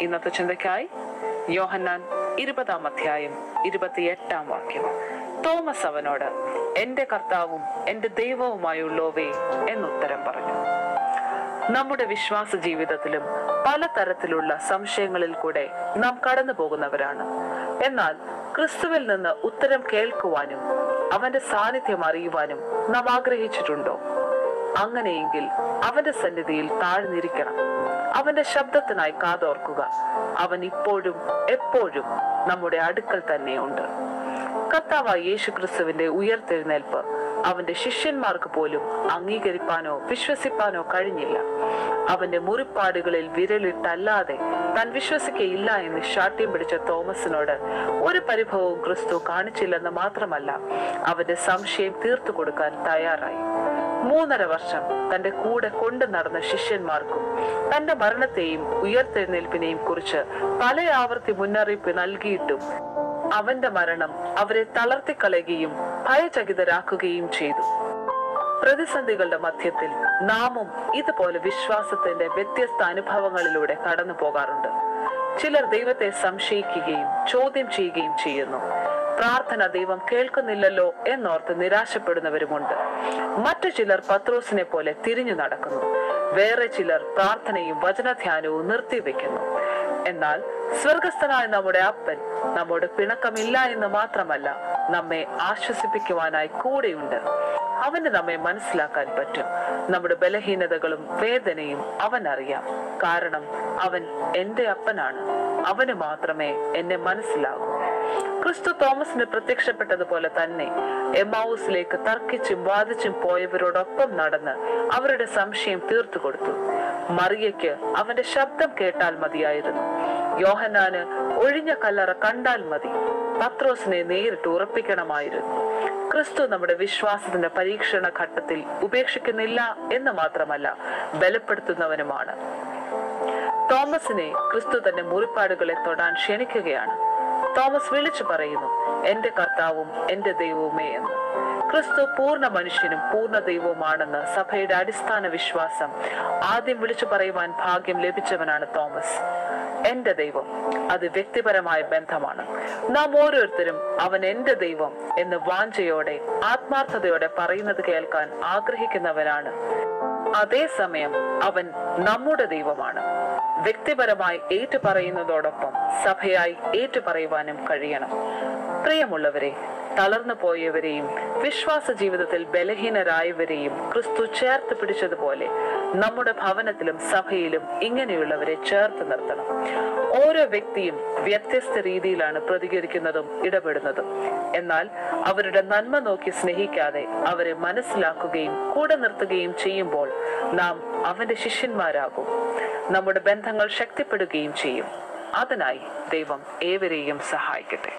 ഇന്നത്തെ ചിന്തയ്ക്കായി യോഹന്നാൻ ഇരുപതാം അധ്യായം ഇരുപത്തിയെട്ടാം വാക്യം. തോമസ് അവനോട് എന്റെ കർത്താവും എന്റെ ദൈവവുമായുള്ളോവേ എന്നുത്തരം പറഞ്ഞു. നമ്മുടെ വിശ്വാസ ജീവിതത്തിലും പലതരത്തിലുള്ള സംശയങ്ങളിൽ കൂടെ നാം കടന്നു പോകുന്നവരാണ്. എന്നാൽ ക്രിസ്തുവിൽ നിന്ന് ഉത്തരം കേൾക്കുവാനും അവന്റെ സാന്നിധ്യം അറിയുവാനും നാം ആഗ്രഹിച്ചിട്ടുണ്ടോ? അങ്ങനെയെങ്കിൽ അവന്റെ സന്നിധിയിൽ താഴ്ന്നിരിക്കണം. അവന്റെ ശബ്ദത്തിനായി കാതോർക്കുക. അവൻ ഇപ്പോഴും എപ്പോഴും നമ്മുടെ അടുക്കൽ തന്നെയുണ്ട്. കർത്താവായ യേശു ക്രിസ്തുവിന്റെ ഉയർത്തെഴുന്നേൽപ്പ് അവന്റെ ശിഷ്യന്മാർക്ക് പോലും അംഗീകരിപ്പാനോ വിശ്വസിപ്പാനോ കഴിഞ്ഞില്ല. അവന്റെ മുറിപ്പാടുകളിൽ വിരലിട്ടല്ലാതെ താൻ വിശ്വസിക്കയില്ല എന്ന് ശാഠ്യം പിടിച്ച തോമസിനോട് ഒരു പരിഭവവും ക്രിസ്തു കാണിച്ചില്ലെന്ന് മാത്രമല്ല അവന്റെ സംശയം തീർത്തു കൊടുക്കാൻ തയ്യാറായി. മൂന്നര വർഷം തന്റെ കൂടെ കൊണ്ടു നടന്ന ശിഷ്യന്മാർക്കും തന്റെ മരണത്തെയും ഉയർത്തെഴുന്നേൽപ്പിനെയും കുറിച്ച് പല ആവർത്തി മുന്നറിയിപ്പ് നൽകിയിട്ടും അവന്റെ മരണം അവരെ തളർത്തിക്കളയുകയും ഭയചകിതരാക്കുകയും ചെയ്തു. പ്രതിസന്ധികളുടെ മധ്യത്തിൽ നാമും ഇതുപോലെ വിശ്വാസത്തിന്റെ വ്യത്യസ്ത അനുഭവങ്ങളിലൂടെ കടന്നു പോകാറുണ്ട് ചിലർ ദൈവത്തെ സംശയിക്കുകയും ചോദ്യം ചെയ്യുകയും ചെയ്യുന്നു. പ്രാർത്ഥന ദൈവം കേൾക്കുന്നില്ലല്ലോ എന്നോർത്ത് നിരാശപ്പെടുന്നവരുമുണ്ട്. മറ്റു ചിലർ പത്രോസിനെ പോലെ തിരിഞ്ഞു നടക്കുന്നു. വേറെ ചിലർ പ്രാർത്ഥനയും വചനധ്യാനവും നിർത്തിവെക്കുന്നു എന്നാൽ സ്വർഗസ്ഥനായ നമ്മുടെ അപ്പൻ നമ്മോട് പിണക്കമില്ല എന്ന് മാത്രമല്ല നമ്മെ ആശ്വസിപ്പിക്കുവാനായി കൂടെയുണ്ട്. അവന് നമ്മെ മനസ്സിലാക്കാൻ പറ്റും. നമ്മുടെ ബലഹീനതകളും വേദനയും അവൻ അറിയാം. കാരണം അവൻ എന്റെ അപ്പനാണ്. അവന് മാത്രമേ എന്നെ മനസ്സിലാകൂ. ക്രിസ്തു തോമസിന് പ്രത്യക്ഷപ്പെട്ടതുപോലെ തന്നെ എമാവൂസിലേക്ക് തർക്കിച്ചും വാദിച്ചും പോയവരോടൊപ്പം നടന്ന് അവരുടെ സംശയം തീർത്തു കൊടുത്തു. മറിയയ്ക്ക് അവന്റെ ശബ്ദം കേട്ടാൽ മതിയായിരുന്നു. യോഹനാന് ഒഴിഞ്ഞ കല്ലറ കണ്ടാൽ മതി. പത്രോസിനെ നേരിട്ട് ഉറപ്പിക്കണമായിരുന്നു. ക്രിസ്തു നമ്മുടെ വിശ്വാസത്തിന്റെ പരീക്ഷണ ഘട്ടത്തിൽ ഉപേക്ഷിക്കുന്നില്ല എന്ന് മാത്രമല്ല ബലപ്പെടുത്തുന്നവനുമാണ്. തോമസിനെ ക്രിസ്തു തന്റെ മുറിപ്പാടുകളെ തൊടാൻ ക്ഷണിക്കുകയാണ്. തോമസ് വിളിച്ചു പറയുന്നു എന്റെ കർത്താവും എന്റെ ദൈവവുമേ എന്ന്. ക്രിസ്തു പൂർണ മനുഷ്യനും പൂർണ ദൈവവുമാണെന്ന് സഭയുടെ അടിസ്ഥാന വിശ്വാസം. ആദ്യം വിളിച്ചു പറയുവാൻ ഭാഗ്യം ലഭിച്ചവനാണ് തോമസ്. എന്റെ ദൈവം അത് വ്യക്തിപരമായ ബന്ധമാണ്. നാം ഓരോരുത്തരും അവൻ എന്റെ ദൈവം എന്ന് വാഞ്ചയോടെ ആത്മാർത്ഥതയോടെ പറയുന്നത് കേൾക്കാൻ ആഗ്രഹിക്കുന്നവരാണ്. അതേസമയം അവൻ നമ്മുടെ ദൈവമാണ്. വ്യക്തിപരമായി ഏറ്റുപറയുന്നതോടൊപ്പം സഭയായി ഏറ്റുപറയുവാനും കഴിയണം. പ്രിയമുള്ളവരെ തളർന്നു പോയവരെയും വിശ്വാസ ജീവിതത്തിൽ ബലഹീനരായവരെയും ക്രിസ്തു ചേർത്ത് പിടിച്ചതുപോലെ നമ്മുടെ ഭവനത്തിലും സഭയിലും ഇങ്ങനെയുള്ളവരെ ചേർത്ത് നിർത്തണം. ഓരോ വ്യക്തിയും വ്യത്യസ്ത രീതിയിലാണ് പ്രതികരിക്കുന്നതും ഇടപെടുന്നതും. എന്നാൽ അവരുടെ നന്മ നോക്കി സ്നേഹിക്കാതെ അവരെ മനസ്സിലാക്കുകയും കൂടെ നിർത്തുകയും ചെയ്യുമ്പോൾ നാം അവന്റെ ശിഷ്യന്മാരാകും. നമ്മുടെ ബന്ധങ്ങൾ ശക്തിപ്പെടുകയും ചെയ്യും. അതിനായി ദൈവം ഏവരെയും സഹായിക്കട്ടെ.